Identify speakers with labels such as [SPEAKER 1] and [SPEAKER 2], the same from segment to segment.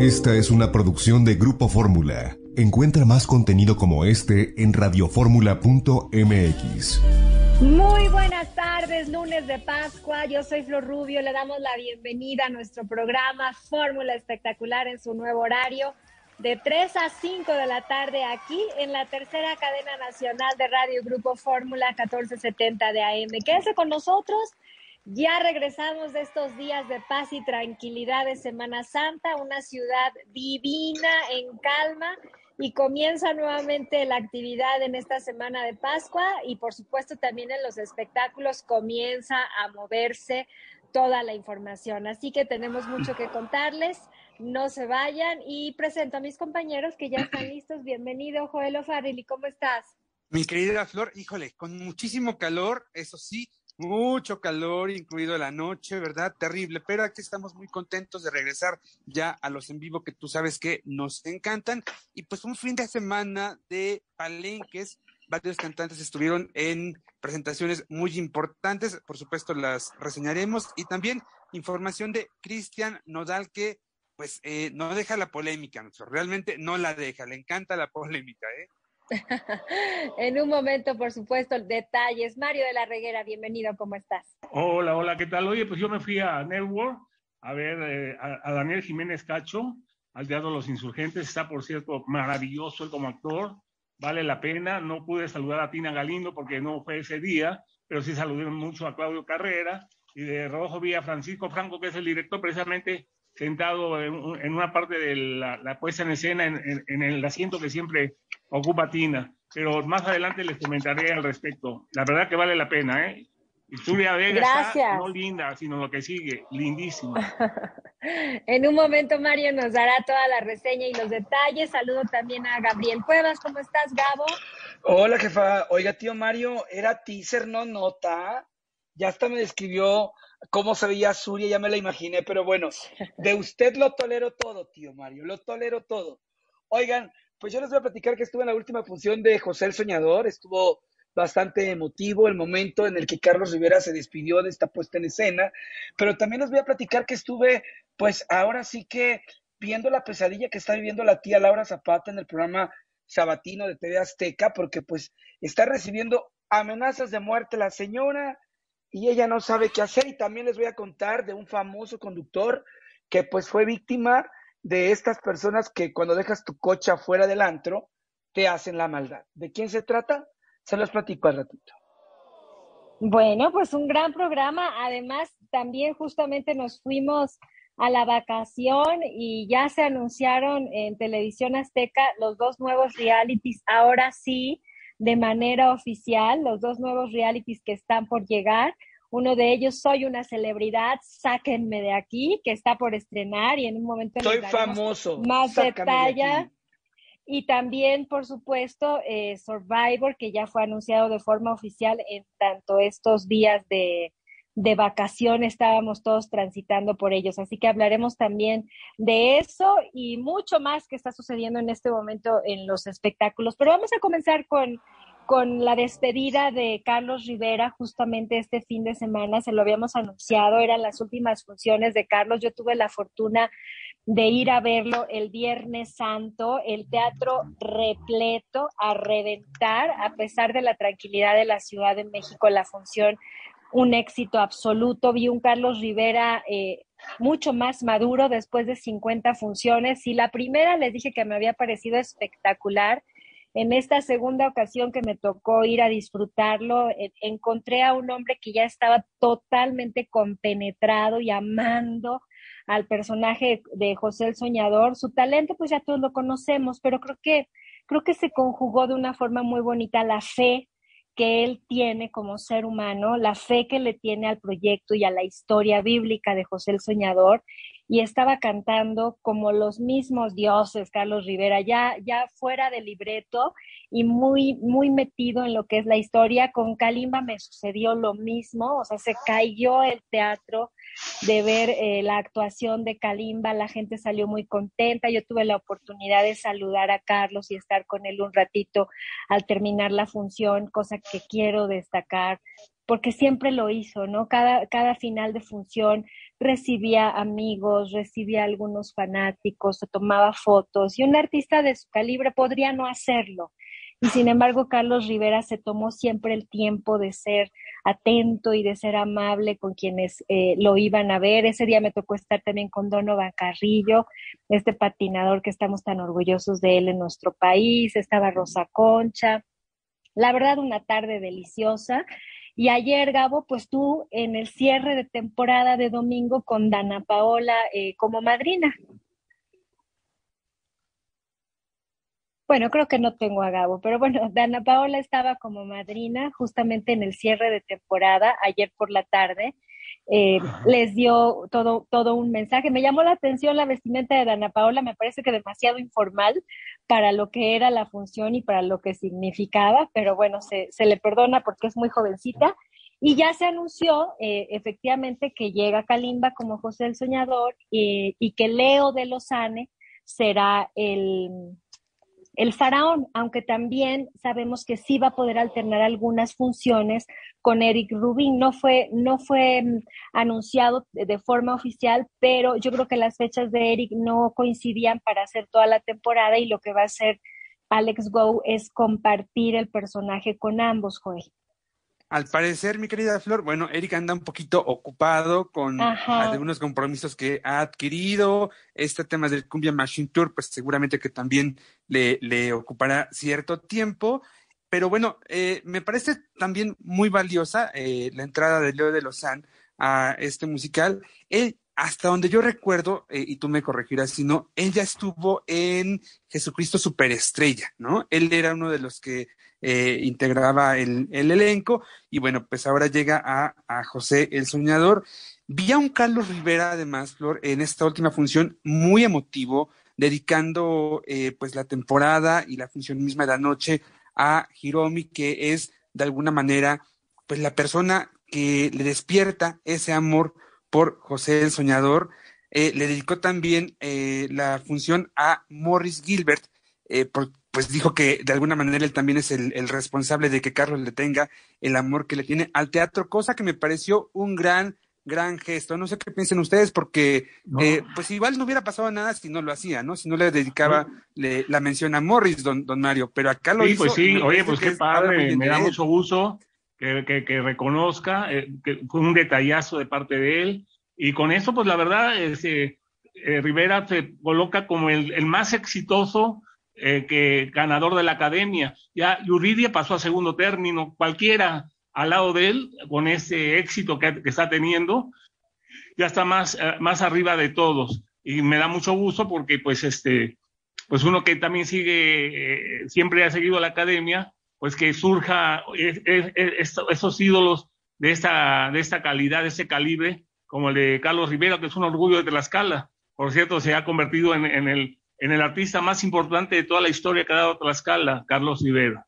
[SPEAKER 1] Esta es una producción de Grupo Fórmula. Encuentra más contenido como este en radioformula.mx.
[SPEAKER 2] Muy buenas tardes, lunes de Pascua. Yo soy Flor Rubio. Le damos la bienvenida a nuestro programa Fórmula Espectacular en su nuevo horario de 3 a 5 de la tarde aquí en la tercera cadena nacional de Radio Grupo Fórmula 1470 de AM. Quédese con nosotros. Ya regresamos de estos días de paz y tranquilidad de Semana Santa, una ciudad divina en calma y comienza nuevamente la actividad en esta semana de Pascua y por supuesto también en los espectáculos comienza a moverse toda la información. Así que tenemos mucho que contarles. No se vayan y presento a mis compañeros que ya están listos. Bienvenido, Joel O'Farrill. ¿Y cómo estás?
[SPEAKER 3] Mi querida Flor, híjole, con muchísimo calor, eso sí, mucho calor, incluido la noche, ¿verdad? Terrible, pero aquí estamos muy contentos de regresar ya a los en vivo que tú sabes que nos encantan. Y pues un fin de semana de palenques, varios cantantes estuvieron en presentaciones muy importantes, por supuesto las reseñaremos, y también información de Cristian Nodal que pues eh, no deja la polémica, realmente no la deja, le encanta la polémica, ¿eh?
[SPEAKER 2] en un momento, por supuesto, detalles. Mario de la Reguera, bienvenido, ¿cómo estás?
[SPEAKER 4] Hola, hola, ¿qué tal? Oye, pues yo me fui a Network a ver eh, a, Daniel Jiménez Cacho, al Teatro de los Insurgentes. Está, por cierto, maravilloso él como actor, vale la pena. No pude saludar a Tina Galindo porque no fue ese día, pero sí saludé mucho a Claudio Carrera y de rojo vi a Francisco Franco, que es el director precisamente sentado en, una parte de la, puesta en escena, en, el asiento que siempre ocupa Tina. Pero más adelante les comentaré al respecto. La verdad que vale la pena, ¿eh? Julia Vega está no linda, sino lo que sigue, lindísima.
[SPEAKER 2] en un momento Mario nos dará toda la reseña y los detalles. Saludo también a Gabriel Cuevas. ¿Cómo estás, Gabo?
[SPEAKER 5] Hola, jefa. Oiga, tío Mario, era teaser, no nota. Ya hasta me describió cómo se veía Suria, ya me la imaginé, pero bueno, de usted lo tolero todo, tío Mario, lo tolero todo. Oigan, pues yo les voy a platicar que estuve en la última función de José el Soñador, estuvo bastante emotivo el momento en el que Carlos Rivera se despidió de esta puesta en escena, pero también les voy a platicar que estuve, pues ahora sí que viendo la pesadilla que está viviendo la tía Laura Zapata en el programa sabatino de TV Azteca, porque pues está recibiendo amenazas de muerte la señora, y ella no sabe qué hacer. Y también les voy a contar de un famoso conductor que pues fue víctima de estas personas que cuando dejas tu coche afuera del antro te hacen la maldad. ¿De quién se trata? Se los platico al ratito.
[SPEAKER 2] Bueno, pues un gran programa. Además, también justamente nos fuimos a la vacación y ya se anunciaron en televisión azteca los dos nuevos realities. Ahora sí, de manera oficial los dos nuevos realities que están por llegar. Uno de ellos, Soy una celebridad, sáquenme de aquí, que está por estrenar y en un momento...
[SPEAKER 5] Soy famoso.
[SPEAKER 2] Más detalle. Y también, por supuesto, eh, Survivor, que ya fue anunciado de forma oficial en tanto estos días de, de vacación estábamos todos transitando por ellos. Así que hablaremos también de eso y mucho más que está sucediendo en este momento en los espectáculos. Pero vamos a comenzar con, con la despedida de Carlos Rivera justamente este fin de semana. Se lo habíamos anunciado, eran las últimas funciones de Carlos. Yo tuve la fortuna de ir a verlo el Viernes Santo, el teatro repleto a reventar, a pesar de la tranquilidad de la Ciudad de México, la función un éxito absoluto. Vi un Carlos Rivera eh, mucho más maduro después de 50 funciones y la primera les dije que me había parecido espectacular. En esta segunda ocasión que me tocó ir a disfrutarlo, eh, encontré a un hombre que ya estaba totalmente compenetrado y amando al personaje de José el Soñador. Su talento, pues ya todos lo conocemos, pero creo que, creo que se conjugó de una forma muy bonita la fe, que él tiene como ser humano, la fe que le tiene al proyecto y a la historia bíblica de José el Soñador, y estaba cantando como los mismos dioses, Carlos Rivera, ya, ya fuera del libreto y muy, muy metido en lo que es la historia. Con Kalimba me sucedió lo mismo, o sea, se cayó el teatro de ver eh, la actuación de Kalimba, la gente salió muy contenta, yo tuve la oportunidad de saludar a Carlos y estar con él un ratito al terminar la función, cosa que quiero destacar, porque siempre lo hizo, ¿no? Cada, cada final de función recibía amigos, recibía algunos fanáticos, tomaba fotos y un artista de su calibre podría no hacerlo. Y sin embargo, Carlos Rivera se tomó siempre el tiempo de ser atento y de ser amable con quienes eh, lo iban a ver. Ese día me tocó estar también con Donovan Carrillo, este patinador que estamos tan orgullosos de él en nuestro país. Estaba Rosa Concha. La verdad, una tarde deliciosa. Y ayer, Gabo, pues tú en el cierre de temporada de domingo con Dana Paola eh, como madrina. Bueno, creo que no tengo a Gabo, pero bueno, Dana Paola estaba como madrina justamente en el cierre de temporada, ayer por la tarde. Eh, les dio todo, todo un mensaje. Me llamó la atención la vestimenta de Dana Paola, me parece que demasiado informal para lo que era la función y para lo que significaba, pero bueno, se, se le perdona porque es muy jovencita. Y ya se anunció eh, efectivamente que llega Kalimba como José el Soñador eh, y que Leo de Lozane será el, el faraón, aunque también sabemos que sí va a poder alternar algunas funciones con Eric Rubin. No fue, no fue mm, anunciado de forma oficial, pero yo creo que las fechas de Eric no coincidían para hacer toda la temporada y lo que va a hacer Alex Go es compartir el personaje con ambos, Joel.
[SPEAKER 3] Al parecer, mi querida Flor, bueno, Eric anda un poquito ocupado con algunos compromisos que ha adquirido. Este tema del Cumbia Machine Tour, pues seguramente que también le, le ocupará cierto tiempo. Pero bueno, eh, me parece también muy valiosa eh, la entrada de Leo de Lozán a este musical. Él, hasta donde yo recuerdo, eh, y tú me corregirás si no, él ya estuvo en Jesucristo Superestrella, ¿no? Él era uno de los que eh, integraba el, elenco. Y bueno, pues ahora llega a, José el Soñador. Vi a un Carlos Rivera, además, Flor, en esta última función, muy emotivo, dedicando eh, pues la temporada y la función misma de la noche a Hiromi, que es de alguna manera pues la persona que le despierta ese amor por José el Soñador. Eh, le dedicó también la función a Morris Gilbert, por, pues dijo que de alguna manera él también es el, responsable de que Carlos le tenga el amor que le tiene al teatro, cosa que me pareció un gran, gran gesto. No sé qué piensen ustedes, porque eh, pues igual no hubiera pasado nada si no lo hacía, ¿no? Si no le dedicaba la mención a Morris, don, don Mario, pero acá lo
[SPEAKER 4] sí,
[SPEAKER 3] hizo.
[SPEAKER 4] Pues sí, oye, pues qué padre, me da mucho gusto que, que, reconozca, eh, que fue un detallazo de parte de él, y con eso, pues la verdad, este, eh, Rivera se coloca como el, el más exitoso eh, que ganador de la academia. Ya Yuridia pasó a segundo término, cualquiera al lado de él, con ese éxito que, está teniendo, ya está más, eh, más arriba de todos. Y me da mucho gusto porque, pues, este, pues uno que también sigue, eh, siempre ha seguido la academia, pues que surja esos ídolos de esta, de esta calidad, de ese calibre, como el de Carlos Rivera, que es un orgullo de Tlaxcala. Por cierto, se ha convertido en, en el en el artista más importante de toda la historia que ha dado Tlaxcala, Carlos Rivera.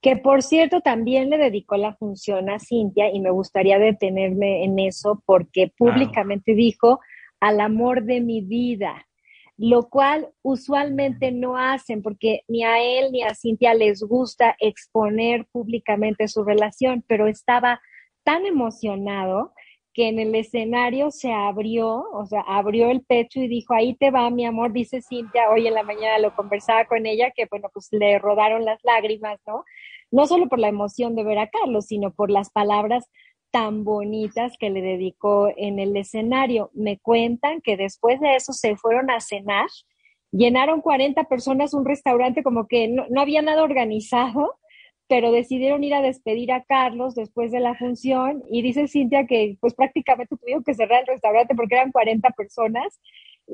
[SPEAKER 2] Que por cierto también le dedicó la función a Cintia y me gustaría detenerme en eso porque públicamente dijo al amor de mi vida, lo cual usualmente no hacen porque ni a él ni a Cintia les gusta exponer públicamente su relación, pero estaba tan emocionado que en el escenario se abrió, o sea, abrió el pecho y dijo, ahí te va, mi amor, dice Cintia, hoy en la mañana lo conversaba con ella, que bueno, pues le rodaron las lágrimas, ¿no? No solo por la emoción de ver a Carlos, sino por las palabras tan bonitas que le dedicó en el escenario. Me cuentan que después de eso se fueron a cenar, llenaron 40 personas un restaurante como que no, no había nada organizado pero decidieron ir a despedir a Carlos después de la función y dice Cintia que pues prácticamente tuvieron que cerrar el restaurante porque eran 40 personas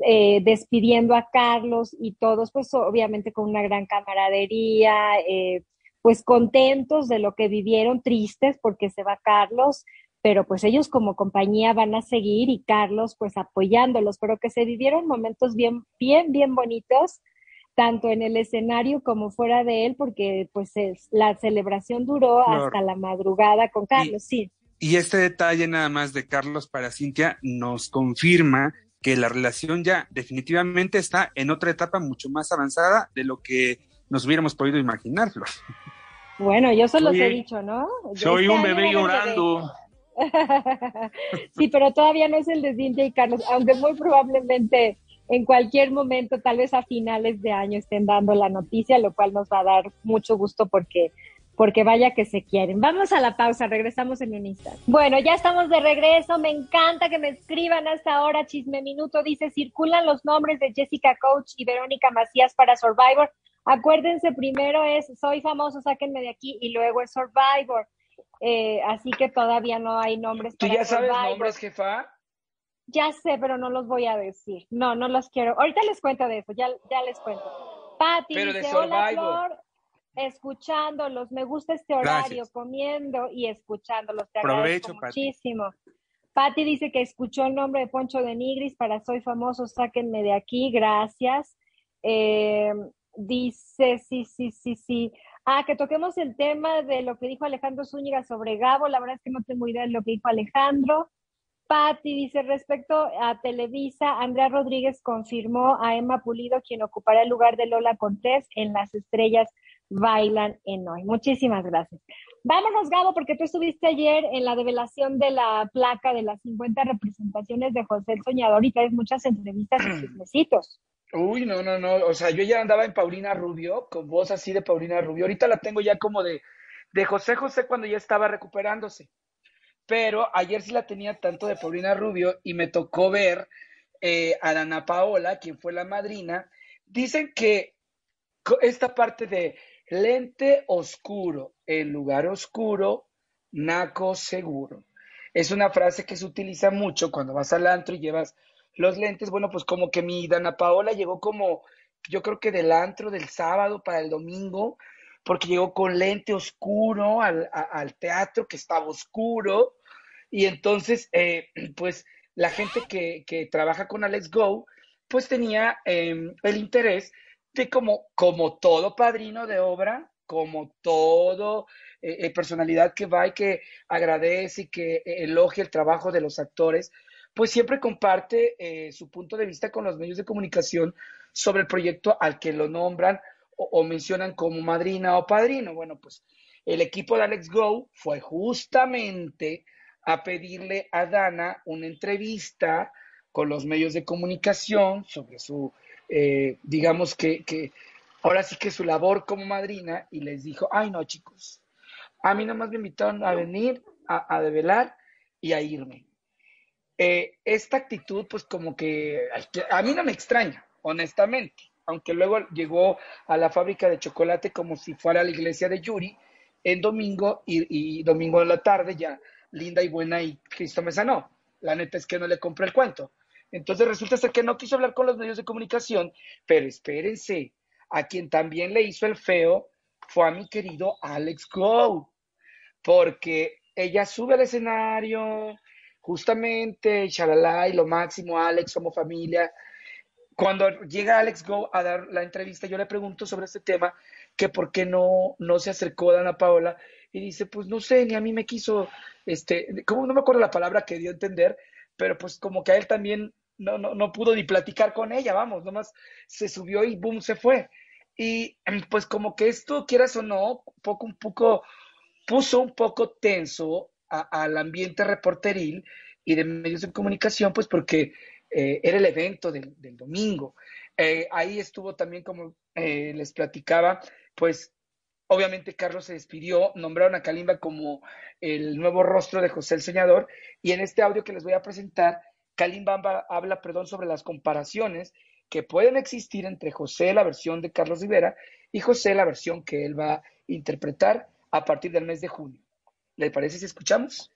[SPEAKER 2] eh, despidiendo a Carlos y todos pues obviamente con una gran camaradería, eh, pues contentos de lo que vivieron, tristes porque se va Carlos, pero pues ellos como compañía van a seguir y Carlos pues apoyándolos, pero que se vivieron momentos bien, bien, bien bonitos tanto en el escenario como fuera de él, porque pues es, la celebración duró hasta la madrugada con Carlos, sí.
[SPEAKER 3] Y este detalle nada más de Carlos para Cintia nos confirma que la relación ya definitivamente está en otra etapa mucho más avanzada de lo que nos hubiéramos podido imaginar, Flor.
[SPEAKER 2] Bueno, yo se los he dicho, ¿no?
[SPEAKER 4] Soy
[SPEAKER 2] Este
[SPEAKER 4] un bebé llorando.
[SPEAKER 2] sí, pero todavía no es el de Cintia y Carlos, aunque muy probablemente en cualquier momento, tal vez a finales de año, estén dando la noticia, lo cual nos va a dar mucho gusto porque porque vaya que se quieren. Vamos a la pausa, regresamos en un instante. Bueno, ya estamos de regreso, me encanta que me escriban hasta ahora, Chisme Minuto dice, circulan los nombres de Jessica Coach y Verónica Macías para Survivor. Acuérdense, primero es Soy famoso, sáquenme de aquí, y luego es Survivor. Eh, así que todavía no hay nombres.
[SPEAKER 5] ¿Tú
[SPEAKER 2] para
[SPEAKER 5] ya sabes nombres, jefa?
[SPEAKER 2] Ya sé, pero no los voy a decir. No, no los quiero. Ahorita les cuento de eso, ya, ya les cuento. Pati
[SPEAKER 5] Pero de
[SPEAKER 2] dice, hola
[SPEAKER 5] Survivor.
[SPEAKER 2] Flor, escuchándolos, me gusta este horario,
[SPEAKER 3] Gracias.
[SPEAKER 2] comiendo y escuchándolos, te
[SPEAKER 3] Provecho,
[SPEAKER 2] agradezco
[SPEAKER 3] Pati.
[SPEAKER 2] muchísimo. Pati dice que escuchó el nombre de Poncho de Nigris para Soy Famoso, sáquenme de aquí, gracias. Eh, dice, sí, sí, sí, sí. Ah, que toquemos el tema de lo que dijo Alejandro Zúñiga sobre Gabo, la verdad es que no tengo idea de lo que dijo Alejandro. Patti dice, respecto a Televisa, Andrea Rodríguez confirmó a Emma Pulido quien ocupará el lugar de Lola Contés en Las Estrellas Bailan en Hoy. Muchísimas gracias. Vámonos, Gabo, porque tú estuviste ayer en la develación de la placa de las 50 representaciones de José el Soñador y traes muchas entrevistas y chismecitos.
[SPEAKER 5] Uy, no, no, no. O sea, yo ya andaba en Paulina Rubio, con voz así de Paulina Rubio. Ahorita la tengo ya como de, de José José cuando ya estaba recuperándose. Pero ayer sí la tenía tanto de Paulina Rubio y me tocó ver eh, a Dana Paola, quien fue la madrina. Dicen que esta parte de lente oscuro, en lugar oscuro, naco seguro. Es una frase que se utiliza mucho cuando vas al antro y llevas los lentes. Bueno, pues como que mi Dana Paola llegó como, yo creo que del antro del sábado para el domingo, porque llegó con lente oscuro al, al teatro que estaba oscuro. Y entonces, eh, pues la gente que, que trabaja con Alex Go, pues tenía eh, el interés de como, como todo padrino de obra, como todo eh, eh, personalidad que va y que agradece y que elogia el trabajo de los actores, pues siempre comparte eh, su punto de vista con los medios de comunicación sobre el proyecto al que lo nombran o, mencionan como madrina o padrino. Bueno, pues el equipo de Alex Go fue justamente a pedirle a Dana una entrevista con los medios de comunicación sobre su, eh, digamos que, que ahora sí que su labor como madrina y les dijo, ay no chicos, a mí nomás me invitaron a venir a, a develar y a irme. Eh, esta actitud pues como que a mí no me extraña, honestamente, aunque luego llegó a la fábrica de chocolate como si fuera la iglesia de Yuri en domingo y, domingo en la tarde ya linda y buena y Cristo me sanó. La neta es que no le compré el cuento. Entonces resulta ser que no quiso hablar con los medios de comunicación, pero espérense, a quien también le hizo el feo fue a mi querido Alex Go, porque ella sube al escenario, justamente, chalala, y lo máximo, Alex, somos familia. Cuando llega Alex Go a dar la entrevista, yo le pregunto sobre este tema, que por qué no, no se acercó a Dana Paola, y dice, pues no sé, ni a mí me quiso, este, como no me acuerdo la palabra que dio a entender, pero pues como que a él también no, no, no pudo ni platicar con ella, vamos, nomás se subió y boom, se fue. Y pues como que esto, quieras o no, poco, un poco, puso un poco tenso al ambiente reporteril y de medios de comunicación, pues porque eh, era el evento del, domingo. Eh, ahí estuvo también, como eh, les platicaba, pues obviamente Carlos se despidió, nombraron a Kalimba como el nuevo rostro de José el Soñador, y en este audio que les voy a presentar, Kalimba habla, perdón, sobre las comparaciones que pueden existir entre José, la versión de Carlos Rivera, y José, la versión que él va a interpretar a partir del mes de junio. ¿Le parece si escuchamos?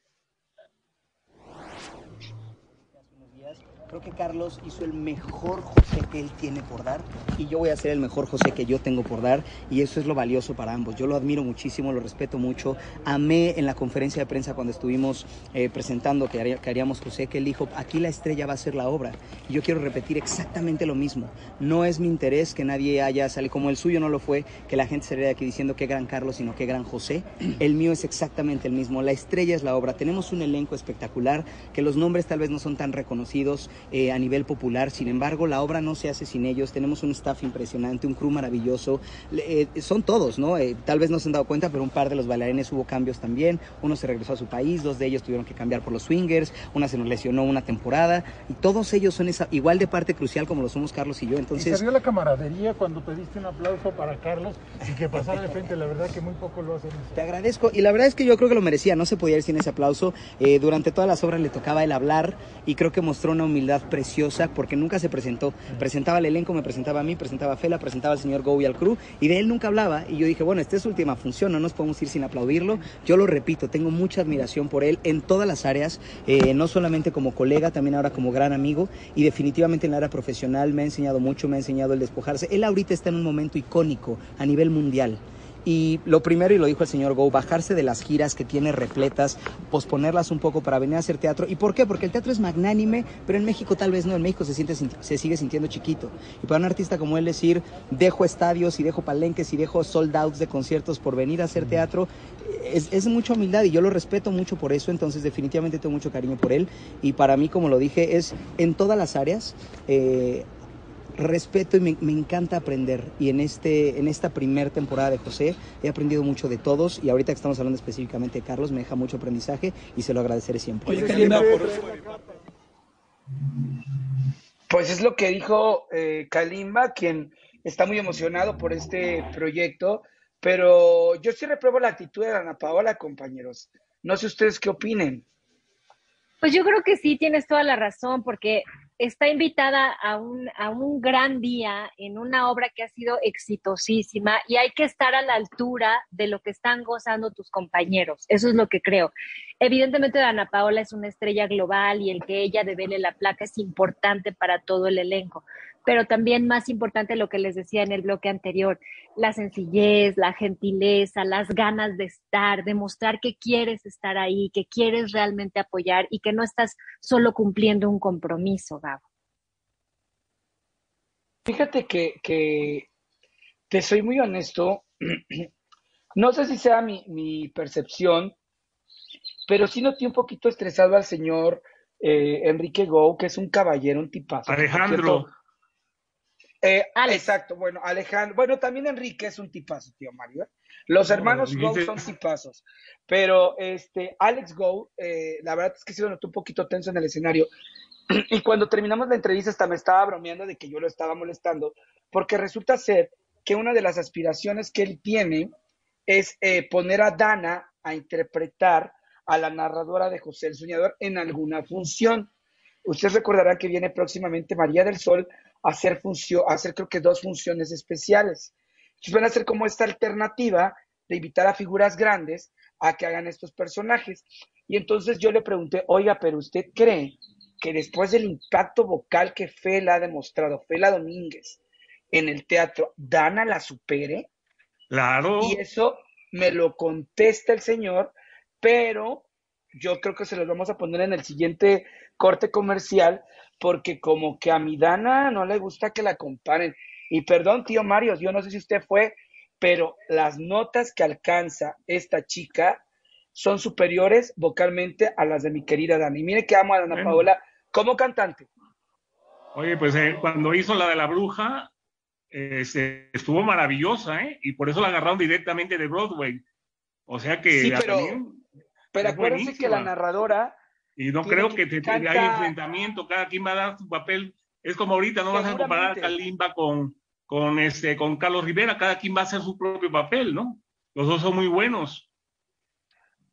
[SPEAKER 6] Creo que Carlos hizo el mejor José que él tiene por dar y yo voy a ser el mejor José que yo tengo por dar y eso es lo valioso para ambos. Yo lo admiro muchísimo, lo respeto mucho. Amé en la conferencia de prensa cuando estuvimos eh, presentando que, haríamos José que él dijo, aquí la estrella va a ser la obra. Y yo quiero repetir exactamente lo mismo. No es mi interés que nadie haya salido, como el suyo no lo fue, que la gente saliera de aquí diciendo qué gran Carlos, sino qué gran José. El mío es exactamente el mismo. La estrella es la obra. Tenemos un elenco espectacular, que los nombres tal vez no son tan reconocidos, eh, a nivel popular. Sin embargo, la obra no se hace sin ellos. Tenemos un staff impresionante, un crew maravilloso. Eh, son todos, ¿no? Eh, tal vez no se han dado cuenta, pero un par de los bailarines hubo cambios también. Uno se regresó a su país, dos de ellos tuvieron que cambiar por los swingers, una se nos lesionó una temporada. Y todos ellos son esa, igual de parte crucial como lo somos Carlos y yo. Entonces,
[SPEAKER 7] ¿Y se vio la camaradería cuando pediste un aplauso para Carlos y que pasara de frente? La verdad que muy poco lo hacen.
[SPEAKER 6] Te agradezco. Y la verdad es que yo creo que lo merecía. No se podía ir sin ese aplauso. durante todas las obras le tocaba el hablar y creo que mostró una humildad preciosa porque nunca se presentó. Presentaba el elenco, me presentaba a mí, presentaba a Fela, presentaba al señor Go y al crew y de él nunca hablaba. Y yo dije, bueno, esta es su última función, no nos podemos ir sin aplaudirlo. Yo lo repito, tengo mucha admiración por él en todas las áreas, eh, no solamente como colega, también ahora como gran amigo y definitivamente en la área profesional me ha enseñado mucho, me ha enseñado el despojarse. Él ahorita está en un momento icónico a nivel mundial. Y lo primero, y lo dijo el señor Go, bajarse de las giras que tiene repletas, posponerlas un poco para venir a hacer teatro. ¿Y por qué? Porque el teatro es magnánime, pero en México tal vez no. En México se, siente, se sigue sintiendo chiquito. Y para un artista como él decir, dejo estadios y dejo palenques y dejo sold outs de conciertos por venir a hacer teatro, es, es, mucha humildad y yo lo respeto mucho por eso, entonces definitivamente tengo mucho cariño por él y para mí, como lo dije, es en todas las áreas. Eh, respeto y me, encanta aprender. Y en, este, en esta primera temporada de José he aprendido mucho de todos y ahorita que estamos hablando específicamente de Carlos me deja mucho aprendizaje y se lo agradeceré siempre.
[SPEAKER 5] Pues es lo que dijo eh, Kalimba, quien está muy emocionado por este proyecto, pero yo sí repruebo la actitud de Ana Paola, compañeros. No sé ustedes qué opinen.
[SPEAKER 2] Pues yo creo que sí, tienes toda la razón, porque está invitada a un, a un gran día en una obra que ha sido exitosísima y hay que estar a la altura de lo que están gozando tus compañeros. Eso es lo que creo. Evidentemente, Ana Paola es una estrella global y el que ella devele la placa es importante para todo el elenco pero también más importante lo que les decía en el bloque anterior, la sencillez, la gentileza, las ganas de estar, demostrar que quieres estar ahí, que quieres realmente apoyar y que no estás solo cumpliendo un compromiso, Gabo.
[SPEAKER 5] Fíjate que, que te soy muy honesto, no sé si sea mi, mi percepción, pero sí noté un poquito estresado al señor eh, Enrique Go, que es un caballero, un tipazo.
[SPEAKER 4] Alejandro.
[SPEAKER 5] Eh, exacto, bueno, Alejandro, bueno, también Enrique es un tipazo, tío Mario. ¿eh? Los hermanos Go son tipazos, pero este, Alex Go, eh, la verdad es que sí lo noté un poquito tenso en el escenario. Y cuando terminamos la entrevista hasta me estaba bromeando de que yo lo estaba molestando, porque resulta ser que una de las aspiraciones que él tiene es poner a Dana a interpretar a la narradora de José el Soñador en alguna función. Ustedes recordarán que viene próximamente María del Sol hacer, función, hacer creo que dos funciones especiales. Entonces van a hacer como esta alternativa de invitar a figuras grandes a que hagan estos personajes. Y entonces yo le pregunté, oiga, pero usted cree que después del impacto vocal que Fela ha demostrado, Fela Domínguez, en el teatro, Dana la supere?
[SPEAKER 4] Claro.
[SPEAKER 5] Y eso me lo contesta el señor, pero yo creo que se los vamos a poner en el siguiente corte comercial, porque como que a mi Dana no le gusta que la comparen. Y perdón, tío Mario, yo no sé si usted fue, pero las notas que alcanza esta chica son superiores vocalmente a las de mi querida Dani. Mire que amo a Dana Paola como cantante.
[SPEAKER 4] Oye, pues eh, cuando hizo la de la bruja, este, estuvo maravillosa, ¿eh? Y por eso la agarraron directamente de Broadway. O sea que...
[SPEAKER 5] Sí, pero, pero acuérdense que la narradora
[SPEAKER 4] y no creo que, te, haya enfrentamiento, cada quien va a dar su papel. Es como ahorita, no vas a comparar a Kalimba con, con, este, con Carlos Rivera, cada quien va a hacer su propio papel, ¿no? Los dos son muy buenos.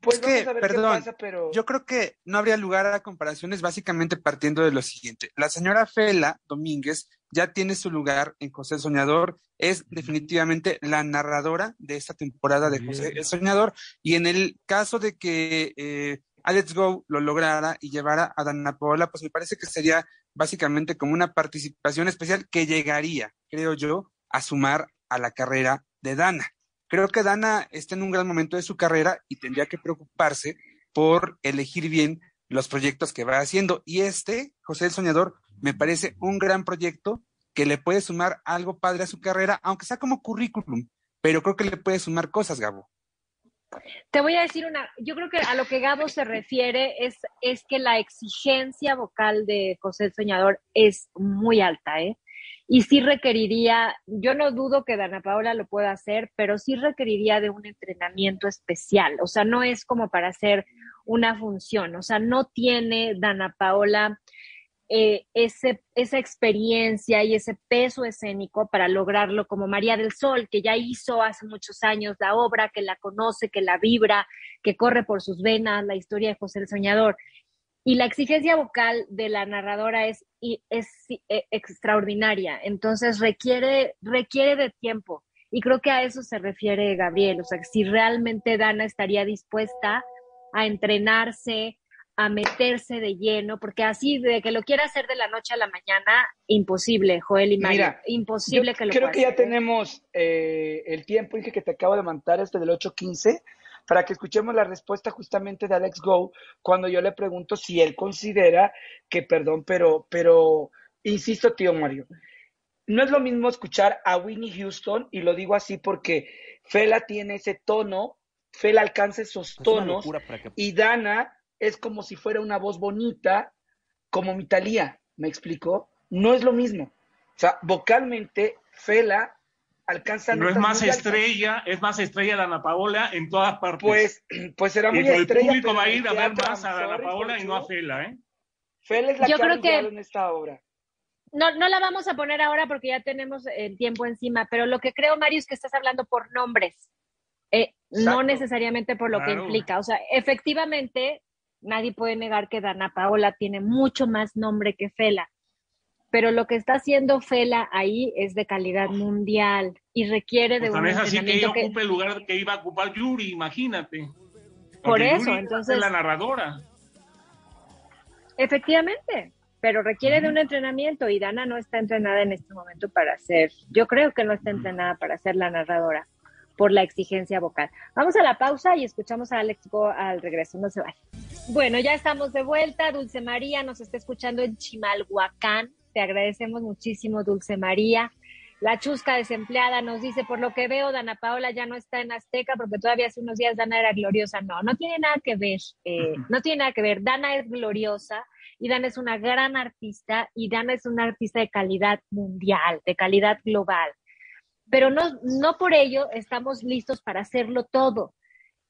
[SPEAKER 3] Pues que, perdón, pero... yo creo que no habría lugar a comparaciones básicamente partiendo de lo siguiente. La señora Fela Domínguez ya tiene su lugar en José el Soñador, es definitivamente la narradora de esta temporada de José el Soñador, y en el caso de que eh, a Let's Go lo lograra y llevara a Dana Paola, pues me parece que sería básicamente como una participación especial que llegaría, creo yo, a sumar a la carrera de Dana. Creo que Dana está en un gran momento de su carrera y tendría que preocuparse por elegir bien los proyectos que va haciendo. Y este, José el Soñador, me parece un gran proyecto que le puede sumar algo padre a su carrera, aunque sea como currículum, pero creo que le puede sumar cosas, Gabo.
[SPEAKER 2] Te voy a decir una, yo creo que a lo que Gabo se refiere es, es que la exigencia vocal de José el Soñador es muy alta, ¿eh? Y sí requeriría, yo no dudo que Dana Paola lo pueda hacer, pero sí requeriría de un entrenamiento especial. O sea, no es como para hacer una función, o sea, no tiene Dana Paola eh, ese, esa experiencia y ese peso escénico para lograrlo como María del Sol, que ya hizo hace muchos años la obra, que la conoce, que la vibra, que corre por sus venas, la historia de José el Soñador. Y la exigencia vocal de la narradora es, e, extraordinaria, entonces requiere, requiere de tiempo. Y creo que a eso se refiere Gabriel, o sea, que si realmente Dana estaría dispuesta a entrenarse, a meterse de lleno, porque así de que lo quiera hacer de la noche a la mañana, imposible, Joel y María, imposible que lo
[SPEAKER 5] Creo que ya tenemos eh, el tiempo, dije que te acabo de mandar este del 8.15, para que escuchemos la respuesta justamente de Alex Go cuando yo le pregunto si él considera que, perdón, pero, pero, insisto, tío Mario, no es lo mismo escuchar a Winnie Houston, y lo digo así porque Fela tiene ese tono, Fela alcanza esos tonos, y Dana es como si fuera una voz bonita, como mi Talía, ¿me explicó? No es lo mismo. O sea, vocalmente, Fela alcanza.
[SPEAKER 4] No es más estrella, es más estrella de Ana Paola en todas partes.
[SPEAKER 5] Pues, pues será muy estrella.
[SPEAKER 4] El público va a ir a ver más a Ana Paola y no a Fela, ¿eh?
[SPEAKER 5] Fela es la
[SPEAKER 2] Yo
[SPEAKER 5] que
[SPEAKER 2] creo que
[SPEAKER 5] en esta obra.
[SPEAKER 2] No, no la vamos a poner ahora porque ya tenemos el tiempo encima, pero lo que creo, Mario, es que estás hablando por nombres, eh, no necesariamente por lo que implica. O sea, efectivamente, nadie puede negar que Dana Paola tiene mucho más nombre que Fela, pero lo que está haciendo Fela ahí es de calidad mundial y requiere de
[SPEAKER 4] pues un es así que ella ocupa el lugar que iba a ocupar Yuri, imagínate.
[SPEAKER 2] Por eso, entonces...
[SPEAKER 4] Es la narradora.
[SPEAKER 2] Efectivamente, pero requiere de un entrenamiento y Dana no está entrenada en este momento para ser, yo creo que no está entrenada para ser la narradora por la exigencia vocal. Vamos a la pausa y escuchamos a Alex Go al regreso, no se vaya. Bueno, ya estamos de vuelta. Dulce María nos está escuchando en Chimalhuacán. Te agradecemos muchísimo, Dulce María. La chusca desempleada nos dice, por lo que veo, Dana Paola ya no está en Azteca porque todavía hace unos días Dana era gloriosa. No, no tiene nada que ver. Eh, no tiene nada que ver. Dana es gloriosa y Dana es una gran artista y Dana es una artista de calidad mundial, de calidad global. Pero no, no por ello estamos listos para hacerlo todo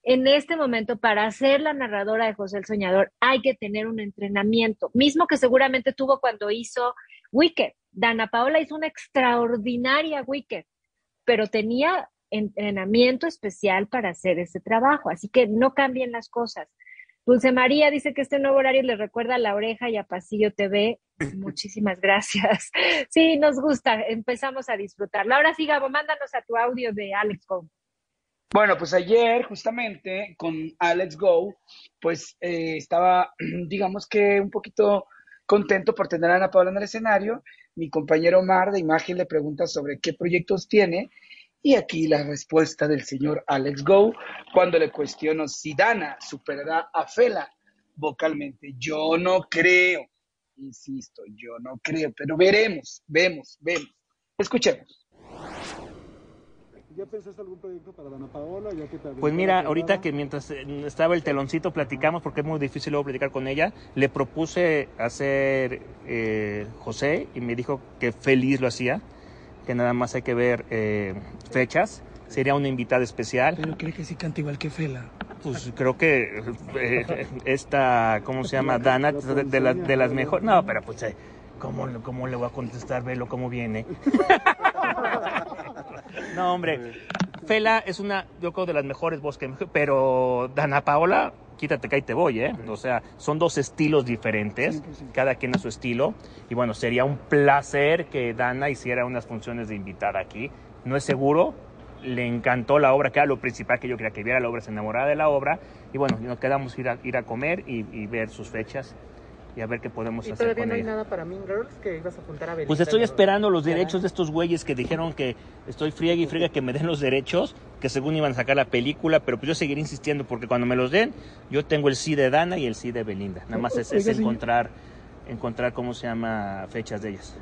[SPEAKER 2] en este momento, para ser la narradora de José el Soñador, hay que tener un entrenamiento, mismo que seguramente tuvo cuando hizo Wicked. Dana Paola hizo una extraordinaria Wicked, pero tenía entrenamiento especial para hacer ese trabajo, así que no cambien las cosas. Dulce María dice que este nuevo horario le recuerda a La Oreja y a Pasillo TV. Muchísimas gracias. Sí, nos gusta, empezamos a disfrutarlo. Ahora sí, Gabo, mándanos a tu audio de Alex Go.
[SPEAKER 5] Bueno, pues ayer justamente con Alex Go, pues eh, estaba, digamos que un poquito contento por tener a Ana Paula en el escenario. Mi compañero Omar de imagen le pregunta sobre qué proyectos tiene. Y aquí la respuesta del señor Alex Go cuando le cuestiono si Dana superará a Fela vocalmente. Yo no creo, insisto, yo no creo, pero veremos, vemos, vemos. Escuchemos.
[SPEAKER 8] ¿Ya pensaste algún proyecto para Dana Paola? Ya que
[SPEAKER 9] pues mira, ahorita que mientras eh, estaba el teloncito platicamos, porque es muy difícil luego platicar con ella, le propuse hacer eh, José y me dijo que feliz lo hacía, que nada más hay que ver eh, fechas. Sería una invitada especial.
[SPEAKER 6] ¿Pero cree que sí canta igual que Fela?
[SPEAKER 9] Pues creo que esta, ¿cómo se llama? Dana, de, de las mejores. No, pero pues, ¿cómo, ¿cómo le voy a contestar? Velo cómo viene. No, hombre. Fela es una, yo creo, de las mejores voces que pero Dana Paola, quítate que ahí te voy, ¿eh? O sea, son dos estilos diferentes, cada quien a su estilo. Y bueno, sería un placer que Dana hiciera unas funciones de invitada aquí. No es seguro, le encantó la obra, que era lo principal que yo quería que viera, la obra se enamorada de la obra. Y bueno, nos quedamos ir a, ir a comer y, ver sus fechas. y a ver qué podemos
[SPEAKER 10] ¿Y
[SPEAKER 9] hacer
[SPEAKER 10] todavía
[SPEAKER 9] con
[SPEAKER 10] no hay
[SPEAKER 9] ella.
[SPEAKER 10] nada para Mean Girls que ibas a apuntar a Belinda?
[SPEAKER 9] Pues estoy esperando los derechos de estos güeyes que dijeron que estoy friega y friega que me den los derechos, que según iban a sacar la película, pero pues yo seguiré insistiendo porque cuando me los den, yo tengo el sí de Dana y el sí de Belinda. Nada más es, es encontrar, encontrar, ¿cómo se llama? Fechas de ellas.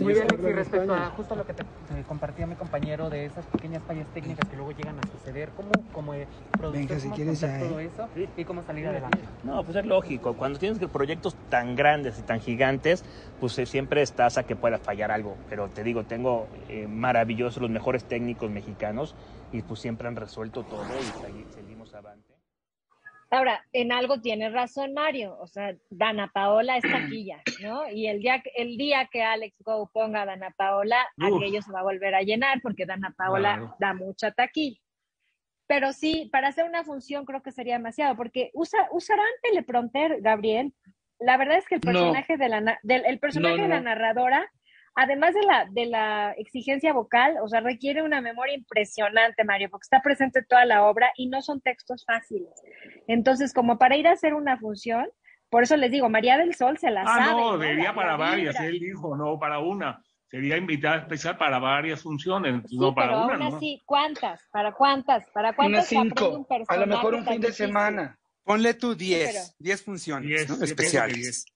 [SPEAKER 10] Muy bien, Alex, y respecto a justo lo que te, te compartía mi compañero de esas pequeñas fallas técnicas que luego llegan a suceder, ¿cómo como eh, productor,
[SPEAKER 6] Venga, si quieres ya,
[SPEAKER 10] todo
[SPEAKER 6] ¿eh?
[SPEAKER 10] eso y cómo salir adelante?
[SPEAKER 9] No, pues es lógico. Cuando tienes que proyectos tan grandes y tan gigantes, pues eh, siempre estás a que pueda fallar algo. Pero te digo, tengo eh, maravillosos, los mejores técnicos mexicanos y pues siempre han resuelto todo y segui- seguimos avante.
[SPEAKER 2] Ahora, en algo tiene razón Mario, o sea, Dana Paola es taquilla, ¿no? Y el día, que- el día que Alex Go ponga a Dana Paola,
[SPEAKER 4] Uf.
[SPEAKER 2] aquello se va a volver a llenar porque Dana Paola da mucha taquilla. Pero sí, para hacer una función creo que sería demasiado, porque usa, usarán teleprompter, Gabriel. La verdad es que el
[SPEAKER 5] No.
[SPEAKER 2] personaje de la del el personaje
[SPEAKER 5] No, no,
[SPEAKER 2] de la narradora, además de la de la exigencia vocal, o sea, requiere una memoria impresionante, Mario, porque está presente toda la obra y no son textos fáciles. Entonces, como para ir a hacer una función, por eso les digo, María del Sol se la
[SPEAKER 4] Ah,
[SPEAKER 2] sabe.
[SPEAKER 4] no,
[SPEAKER 2] la
[SPEAKER 4] para varias, él dijo, no para una. Sería invitada especial para varias funciones,
[SPEAKER 2] Sí,
[SPEAKER 4] no para
[SPEAKER 2] pero
[SPEAKER 4] una,
[SPEAKER 2] aún
[SPEAKER 4] ¿no?
[SPEAKER 2] así, ¿cuántas? ¿Para cuántas? ¿Para
[SPEAKER 5] Unas
[SPEAKER 2] cuántas aprende
[SPEAKER 5] cinco.
[SPEAKER 2] un
[SPEAKER 5] A lo mejor un fin de
[SPEAKER 2] difícil?
[SPEAKER 5] semana.
[SPEAKER 3] Ponle tú
[SPEAKER 2] pero-
[SPEAKER 3] 10, 10 funciones
[SPEAKER 4] Diez,
[SPEAKER 3] especiales.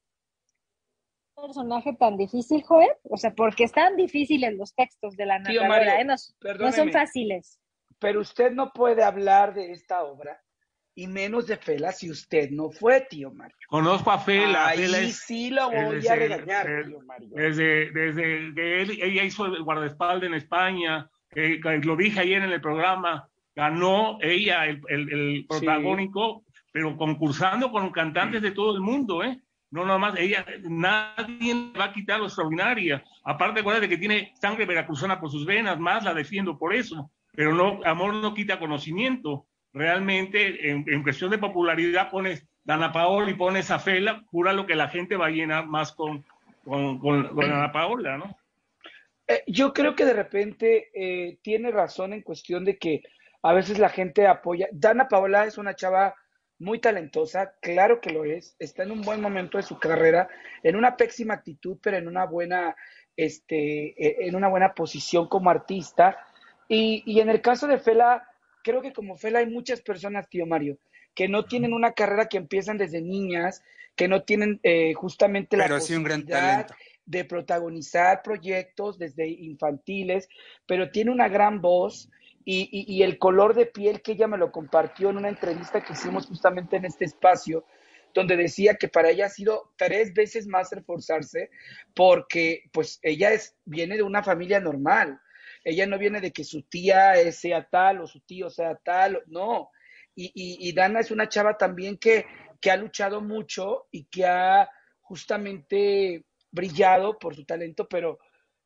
[SPEAKER 2] Personaje tan difícil, Joel? O sea, porque están difíciles los textos de la
[SPEAKER 5] Tío
[SPEAKER 2] narradora,
[SPEAKER 5] Mario,
[SPEAKER 2] ¿eh? No, no son fáciles.
[SPEAKER 5] Pero usted no puede hablar de esta obra y menos de Fela si usted no fue, tío Mario.
[SPEAKER 4] Conozco a Fela,
[SPEAKER 5] Ahí
[SPEAKER 4] Fela es-
[SPEAKER 5] sí lo voy
[SPEAKER 4] desde-
[SPEAKER 5] a regañar,
[SPEAKER 4] eh,
[SPEAKER 5] tío Mario.
[SPEAKER 4] desde, desde que él- ella hizo el guardaespaldas en España, que, que lo dije ayer en el programa, ganó ella el, el- el protagónico, pero concursando con cantantes de todo el mundo, ¿eh? No nada más, ella, nadie va a quitar lo extraordinaria. Aparte, acuérdate que tiene sangre veracruzana por sus venas, más la defiendo por eso. Pero no, amor no quita conocimiento. Realmente, en, cuestión de popularidad, pones Dana Paola y pones a Fela, lo que la gente va a llenar más con, con, con, con Dana Paola, ¿no?
[SPEAKER 5] Eh, yo creo que de repente eh, tiene razón en cuestión de que a veces la gente apoya. Dana Paola es una chava muy talentosa, claro que lo es, está en un buen momento de su carrera, en una pésima actitud, pero en una buena, este, eh, en una buena posición como artista. Y, y en el caso de Fela, creo que como Fela hay muchas personas, tío Mario, que no tienen una carrera que empiezan desde niñas, que no tienen eh, justamente la
[SPEAKER 3] sí un gran
[SPEAKER 5] posibilidad
[SPEAKER 3] talento.
[SPEAKER 5] de protagonizar proyectos desde infantiles, pero tiene una gran voz y, y- el color de piel que ella me lo compartió en una entrevista que hicimos justamente en este espacio, donde decía que para ella ha sido tres veces más reforzarse porque pues ella es, viene de una familia normal. Ella no viene de que su tía sea tal o su tío sea tal, no. Y, y- y Dana es una chava también que, que ha luchado mucho y que ha justamente brillado por su talento, pero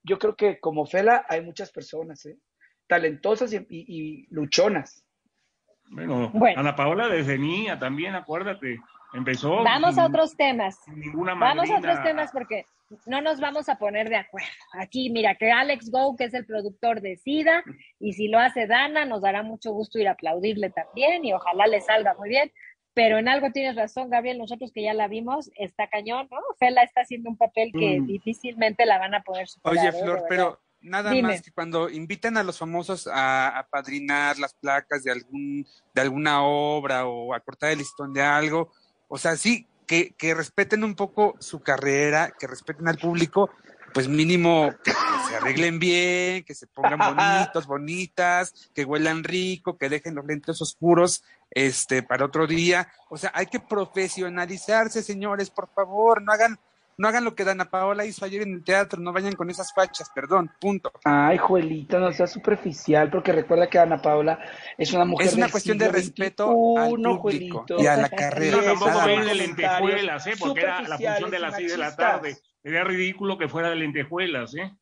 [SPEAKER 5] yo creo que como Fela hay muchas personas, ¿eh? Talentosas y, y- y luchonas.
[SPEAKER 4] Bueno,
[SPEAKER 2] Bueno.
[SPEAKER 4] Ana Paola desde niña también, acuérdate, empezó.
[SPEAKER 2] Vamos a otros temas.
[SPEAKER 4] ninguna
[SPEAKER 2] Vamos a otros temas porque no nos vamos a poner de acuerdo. Aquí, mira, que Alex Go, que es el productor, decida, y si lo hace Dana, nos dará mucho gusto ir a aplaudirle también, y ojalá le salga muy bien. Pero en algo tienes razón, Gabriel, nosotros que ya la vimos, está cañón, ¿no? Fela está haciendo un papel que
[SPEAKER 3] Mm.
[SPEAKER 2] difícilmente la van a poder superar.
[SPEAKER 3] Oye,
[SPEAKER 2] ¿eh?
[SPEAKER 3] Flor,
[SPEAKER 2] verdad.
[SPEAKER 3] pero nada
[SPEAKER 2] Dime.
[SPEAKER 3] más que cuando invitan a los famosos a, a padrinar las placas de algún de alguna obra o a cortar el listón de algo, o sea, sí, que, que respeten un poco su carrera, que respeten al público, pues mínimo que, que se arreglen bien, que se pongan bonitos, bonitas, que huelan rico, que dejen los lentes oscuros este para otro día. O sea, hay que profesionalizarse, señores, por favor, no hagan no hagan lo que Dana Paola hizo ayer en el teatro, no vayan con esas fachas, perdón, punto.
[SPEAKER 5] Ay, Juelita, no sea superficial, porque recuerda que Ana Paula es una mujer
[SPEAKER 3] Es una
[SPEAKER 5] del
[SPEAKER 3] cuestión de respeto al público
[SPEAKER 5] Juelito.
[SPEAKER 3] y a la carrera.
[SPEAKER 4] Yo tampoco de lentejuelas, ¿eh? Porque era la función de las seis de la tarde. Sería ridículo que fuera de lentejuelas, ¿eh?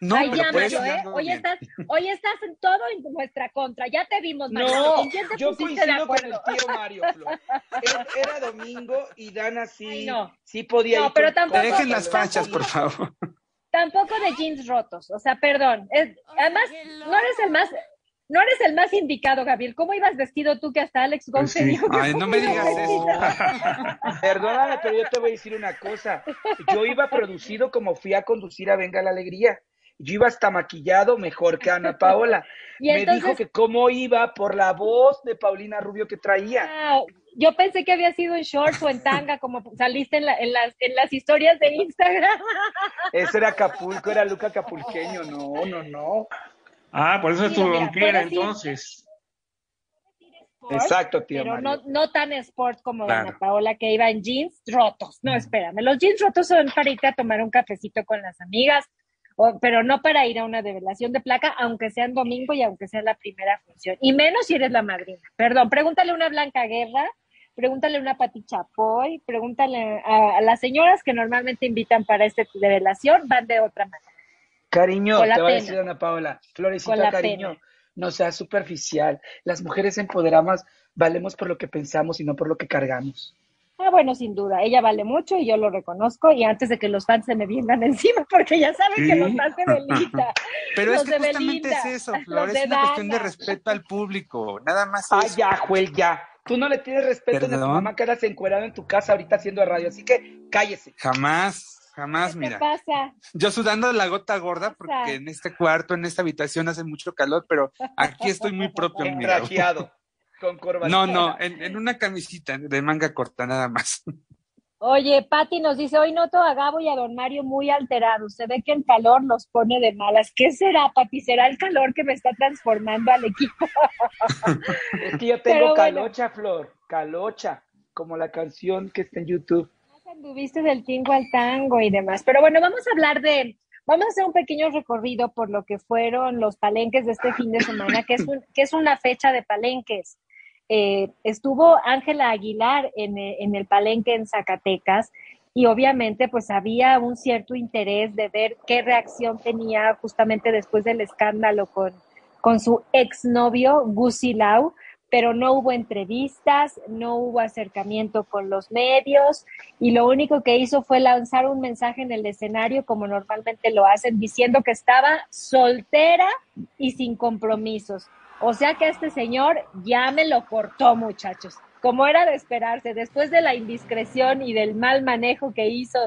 [SPEAKER 3] No,
[SPEAKER 2] Ay,
[SPEAKER 3] pero
[SPEAKER 2] Mario, ¿eh? Hoy
[SPEAKER 3] bien.
[SPEAKER 2] estás, hoy estás en todo en nuestra contra. Ya te vimos, Mario.
[SPEAKER 5] No,
[SPEAKER 2] ¿Con quién te
[SPEAKER 5] yo coincido con el
[SPEAKER 2] acuerdo?
[SPEAKER 5] tío Mario, Flor. Era, era domingo y Dana sí,
[SPEAKER 2] Ay, no.
[SPEAKER 5] sí podía
[SPEAKER 2] No,
[SPEAKER 5] ir
[SPEAKER 2] pero
[SPEAKER 5] con-
[SPEAKER 2] tampoco-
[SPEAKER 3] Dejen las fachas, por favor.
[SPEAKER 2] Tampoco de jeans rotos. O sea, perdón. Es- además, no eres el más. no eres el más indicado, Gabriel. ¿Cómo ibas vestido tú que hasta Alex Gómez
[SPEAKER 3] Pues sí.
[SPEAKER 2] dijo que
[SPEAKER 3] Ay, no me digas
[SPEAKER 2] vestido?
[SPEAKER 3] eso.
[SPEAKER 5] Perdóname, pero yo te voy a decir una cosa. Yo iba producido como fui a conducir a Venga la Alegría. Yo iba hasta maquillado mejor que Ana Paola.
[SPEAKER 2] Y
[SPEAKER 5] Me
[SPEAKER 2] entonces-
[SPEAKER 5] dijo que cómo iba por la voz de Paulina Rubio que traía.
[SPEAKER 2] Ah, yo pensé que había sido en shorts o en tanga, como saliste en, la- en las, en las historias de Instagram.
[SPEAKER 5] Ese era Acapulco, era Luca Acapulqueño. No, no, no.
[SPEAKER 4] Ah, por eso es tu ronquera, entonces.
[SPEAKER 5] Exacto, tío
[SPEAKER 2] pero no, no tan sport como
[SPEAKER 3] Claro.
[SPEAKER 2] Ana Paola, que iba en jeans rotos. No, espérame, los jeans rotos son para irte a tomar un cafecito con las amigas, o- pero no para ir a una develación de placa, aunque sea en domingo y aunque sea la primera función. Y menos si eres la madrina. Perdón, pregúntale a una Blanca Guerra, pregúntale a una Pati Chapoy, pregúntale a, a las señoras que normalmente invitan para esta develación, van de otra manera.
[SPEAKER 5] Cariño, te va a decir Ana Paola. Florecita, cariño,
[SPEAKER 2] pena.
[SPEAKER 5] no seas superficial. Las mujeres empoderadas valemos por lo que pensamos y no por lo que cargamos.
[SPEAKER 2] Ah, bueno, sin duda, ella vale mucho y yo lo reconozco y antes de que los fans se me vengan encima, porque ya saben que los fans de Belinda,
[SPEAKER 3] Pero
[SPEAKER 2] los
[SPEAKER 3] es que
[SPEAKER 2] de
[SPEAKER 3] justamente
[SPEAKER 2] Belinda,
[SPEAKER 3] es eso, Flor, es una cuestión de respeto al público, nada más
[SPEAKER 5] Ay,
[SPEAKER 3] eso.
[SPEAKER 5] ya, Juel, ya. Tú no le tienes respeto ni a tu
[SPEAKER 3] Perdón.
[SPEAKER 5] mamá que andas encuerado en tu casa ahorita haciendo radio, así que cállese.
[SPEAKER 3] Jamás, jamás,
[SPEAKER 2] ¿Qué
[SPEAKER 3] mira.
[SPEAKER 2] pasa?
[SPEAKER 3] Yo sudando la gota gorda porque en este cuarto, en esta habitación hace mucho calor, pero aquí estoy muy propio.
[SPEAKER 5] Trajeado, con corbata.
[SPEAKER 3] No, no, en, en una camisita de manga corta, nada más.
[SPEAKER 2] Oye, Patti nos dice, hoy noto a Gabo y a Don Mario muy alterados, se ve que el calor los pone de malas. ¿Qué será, Patti? ¿Será el calor que me está transformando al equipo?
[SPEAKER 5] Es que yo
[SPEAKER 2] Pero
[SPEAKER 5] tengo
[SPEAKER 2] bueno.
[SPEAKER 5] calocha, Flor, calocha, como la canción que está en YouTube.
[SPEAKER 2] Anduviste del tingo al tango y demás. Pero bueno, vamos a hablar de, vamos a hacer un pequeño recorrido por lo que fueron los palenques de este fin de semana, que es, un- que es una fecha de palenques. Eh, estuvo Ángela Aguilar en, eh, en el palenque en Zacatecas y obviamente pues había un cierto interés de ver qué reacción tenía justamente después del escándalo con, con su exnovio Gusi Lau, pero no hubo entrevistas, no hubo acercamiento con los medios y lo único que hizo fue lanzar un mensaje en el escenario como normalmente lo hacen, diciendo que estaba soltera y sin compromisos. O sea que este señor ya me lo cortó, muchachos. Como era de esperarse, después de la indiscreción y del mal manejo que hizo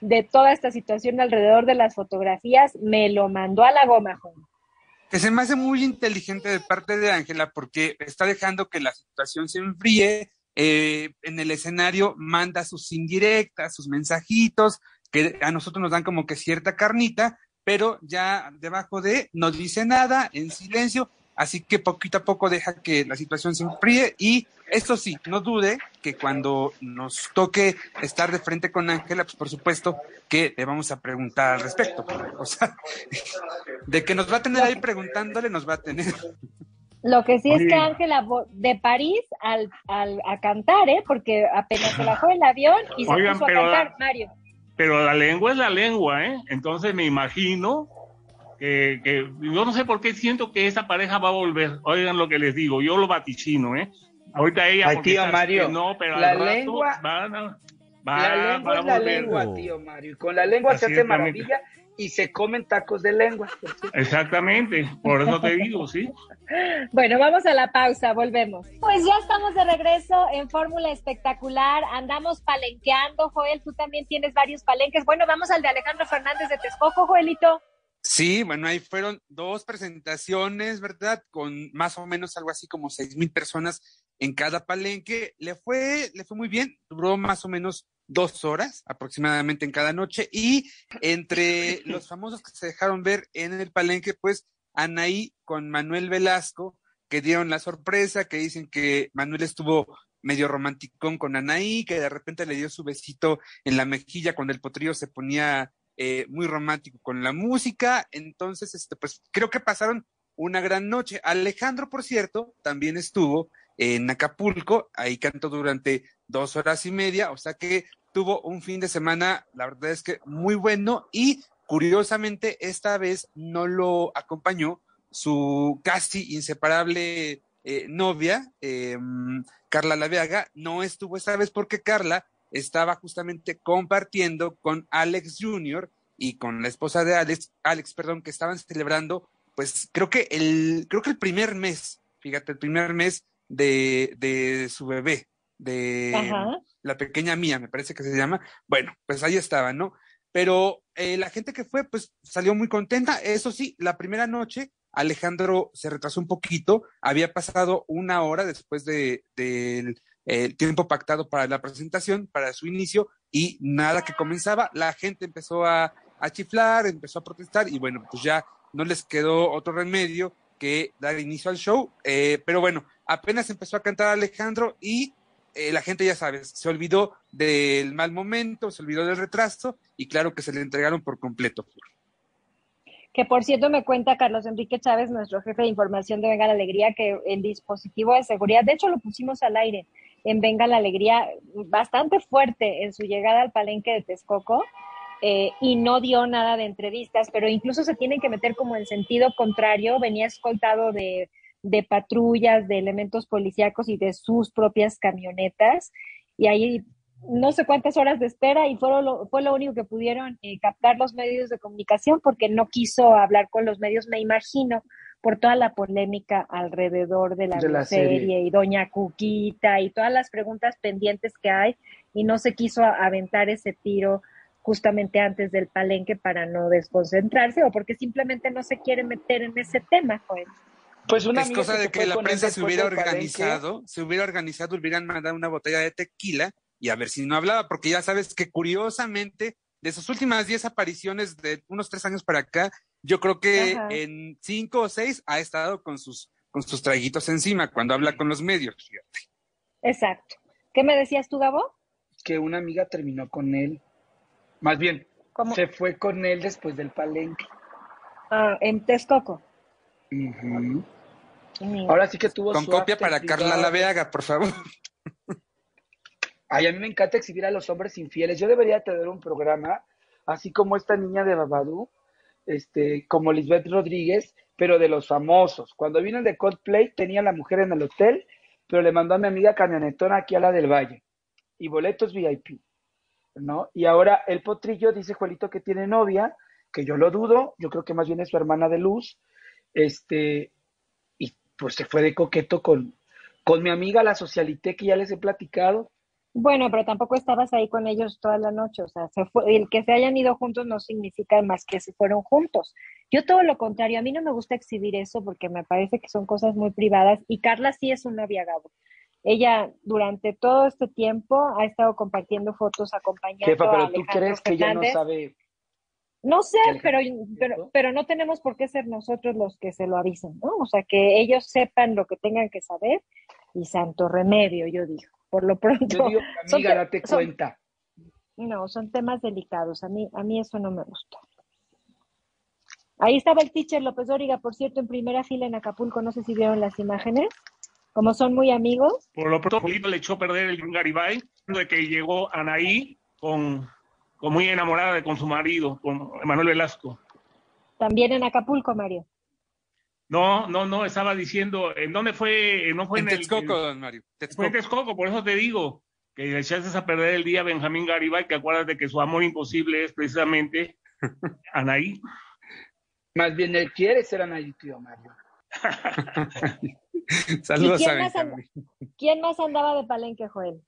[SPEAKER 2] de toda esta situación alrededor de las fotografías, me lo mandó a la goma.
[SPEAKER 3] Que se me hace muy inteligente de parte de Ángela porque está dejando que la situación se enfríe. eh, en el escenario manda sus indirectas, sus mensajitos, que a nosotros nos dan como que cierta carnita, pero ya debajo de no dice nada, en silencio, así que poquito a poco deja que la situación se enfríe y esto sí, no dude que cuando nos toque estar de frente con Ángela, pues por supuesto que le vamos a preguntar al respecto. O sea, de que nos va a tener ahí preguntándole, nos va a tener.
[SPEAKER 2] Lo que sí es que Ángela de París al, al- a cantar, ¿eh? Porque apenas se bajó el avión y se
[SPEAKER 4] Oigan,
[SPEAKER 2] puso a cantar,
[SPEAKER 4] la-
[SPEAKER 2] Mario.
[SPEAKER 4] Pero la lengua es la lengua, ¿eh? Entonces me imagino que, que yo no sé por qué siento que esa pareja va a volver. Oigan lo que les digo, yo lo vaticino, ¿eh? Ahorita ella
[SPEAKER 5] Ay, tío Mario,
[SPEAKER 4] no, pero
[SPEAKER 5] la
[SPEAKER 4] al rato
[SPEAKER 5] lengua-
[SPEAKER 4] van a, va-
[SPEAKER 5] la lengua
[SPEAKER 4] va a
[SPEAKER 5] es la
[SPEAKER 4] volver.
[SPEAKER 5] lengua, tío Mario. y Con la lengua se hace maravilla y se comen tacos de lengua.
[SPEAKER 4] Exactamente, por eso te digo, ¿sí?
[SPEAKER 2] Bueno, vamos a la pausa, volvemos. Pues ya estamos de regreso en Fórmula Espectacular, andamos palenqueando, Joel, tú también tienes varios palenques. Bueno, vamos al de Alejandro Fernández de Texcoco, Joelito.
[SPEAKER 3] Sí, bueno, ahí fueron dos presentaciones, ¿verdad? Con más o menos algo así como seis mil personas en cada palenque. Le fue, le fue muy bien, duró más o menos dos horas aproximadamente en cada noche. Y entre los famosos que se dejaron ver en el palenque, pues Anaí con Manuel Velasco, que dieron la sorpresa, que dicen que Manuel estuvo medio romanticón con Anaí, que de repente le dio su besito en la mejilla cuando el potrillo se ponía eh, muy romántico con la música. Entonces, este, pues creo que pasaron una gran noche. Alejandro, por cierto, también estuvo en Acapulco, ahí cantó durante dos horas y media, o sea que tuvo un fin de semana, la verdad es que muy bueno y curiosamente esta vez no lo acompañó su casi inseparable eh, novia, eh, Carla Laveaga, no estuvo esta vez porque Carla estaba justamente compartiendo con Alex Jr. y con la esposa de Alex, Alex, perdón, que estaban celebrando pues creo que el, creo que el primer mes, fíjate, el primer mes de, de su bebé, de
[SPEAKER 2] Ajá.
[SPEAKER 3] la pequeña mía, me parece que se llama. Bueno, pues ahí estaba, ¿no? Pero eh, la gente que fue, pues salió muy contenta. Eso sí, la primera noche Alejandro se retrasó un poquito, había pasado una hora después de, del el tiempo pactado para la presentación, para su inicio, y nada que comenzaba, la gente empezó a, a chiflar, empezó a protestar, y bueno, pues ya no les quedó otro remedio que dar inicio al show, eh, pero bueno, apenas empezó a cantar Alejandro y eh, la gente, ya sabes, se olvidó del mal momento, se olvidó del retraso, y claro que se le entregaron por completo.
[SPEAKER 2] Que por cierto me cuenta Carlos Enrique Chávez, nuestro jefe de información de Venga la Alegría, que el dispositivo de seguridad, de hecho lo pusimos al aire en Venga la Alegría, bastante fuerte en su llegada al palenque de Texcoco, eh, y no dio nada de entrevistas, pero incluso se tienen que meter como en sentido contrario, venía escoltado de, de patrullas, de elementos policíacos y de sus propias camionetas, y ahí no sé cuántas horas de espera y fueron lo, fue lo único que pudieron eh, captar los medios de comunicación porque no quiso hablar con los medios, me imagino, por toda la polémica alrededor de la,
[SPEAKER 5] De la
[SPEAKER 2] serie,
[SPEAKER 5] serie.
[SPEAKER 2] y Doña Cuquita y todas las preguntas pendientes que hay y no se quiso aventar ese tiro justamente antes del palenque para no desconcentrarse o porque simplemente no se quiere meter en ese tema, Joel.
[SPEAKER 5] Pues una
[SPEAKER 3] es cosa
[SPEAKER 5] que
[SPEAKER 3] de que la prensa se hubiera organizado, se hubiera organizado, hubieran mandado una botella de tequila y a ver si no hablaba, porque ya sabes que curiosamente, de sus últimas 10 apariciones de unos tres años para acá, yo creo que
[SPEAKER 2] Ajá.
[SPEAKER 3] en cinco o seis ha estado con sus, con sus traguitos encima cuando habla con los medios. fíjate.
[SPEAKER 2] Exacto. ¿Qué me decías tú, Gabo?
[SPEAKER 5] que una amiga terminó con él. Más bien,
[SPEAKER 2] ¿Cómo?
[SPEAKER 5] se fue con él después del palenque.
[SPEAKER 2] Ah, en Texcoco.
[SPEAKER 5] Ahora sí que tuvo
[SPEAKER 3] Con
[SPEAKER 5] su
[SPEAKER 3] copia para Carla
[SPEAKER 5] privado.
[SPEAKER 3] Laveaga, por favor.
[SPEAKER 5] Ay, a mí me encanta exhibir a los hombres infieles. Yo debería tener un programa, así como esta niña de Babadú, este, como Lisbeth Rodríguez, pero de los famosos. Cuando vino de Coldplay, tenía a la mujer en el hotel, pero le mandó a mi amiga camionetona aquí a la del Valle. Y boletos VIP, ¿no? Y ahora el potrillo dice Juelito que tiene novia, que yo lo dudo, yo creo que más bien es su hermana de luz, este, y pues se fue de coqueto con, con mi amiga la socialité que ya les he platicado.
[SPEAKER 2] Bueno, pero tampoco estabas ahí con ellos toda la noche, o sea, se fue, el que se hayan ido juntos no significa más que se fueron juntos. Yo todo lo contrario, a mí no me gusta exhibir eso porque me parece que son cosas muy privadas y Carla sí es una novia, Gabo. Ella durante todo este tiempo ha estado compartiendo fotos acompañando
[SPEAKER 5] Jefa,
[SPEAKER 2] a
[SPEAKER 5] pero tú
[SPEAKER 2] Alejandro
[SPEAKER 5] crees que ella no sabe.
[SPEAKER 2] No sé, pero, pero, pero no tenemos por qué ser nosotros los que se lo avisen, ¿no? O sea, que ellos sepan lo que tengan que saber y santo remedio, yo digo. Por lo pronto,
[SPEAKER 5] Yo digo, amiga,
[SPEAKER 2] te-
[SPEAKER 5] date
[SPEAKER 2] son-
[SPEAKER 5] cuenta.
[SPEAKER 2] no, son temas delicados. A mí, a mí eso no me gusta. Ahí estaba el teacher López Dóriga, por cierto, en primera fila en Acapulco. No sé si vieron las imágenes. Como son muy amigos,
[SPEAKER 4] Por lo pronto, le echó a perder el Garibay, de que llegó Anaí con, con muy enamorada de con su marido, con Manuel Velasco.
[SPEAKER 2] también en Acapulco, Mario.
[SPEAKER 4] No, no, no, estaba diciendo, ¿en dónde fue? No fue
[SPEAKER 3] En
[SPEAKER 4] en,
[SPEAKER 3] Texcoco,
[SPEAKER 4] el.
[SPEAKER 3] don Mario.
[SPEAKER 4] Fue
[SPEAKER 3] Texcoco.
[SPEAKER 4] en Texcoco, por eso te digo, que le echaste a perder el día a Benjamín Garibay, que acuérdate que su amor imposible es precisamente Anaí.
[SPEAKER 5] Más bien, él quiere ser Anaí, tío Mario.
[SPEAKER 3] Saludos
[SPEAKER 2] ¿Y
[SPEAKER 3] a
[SPEAKER 2] quién más
[SPEAKER 3] Benjamín.
[SPEAKER 2] ¿Quién más andaba de palenque, Joel?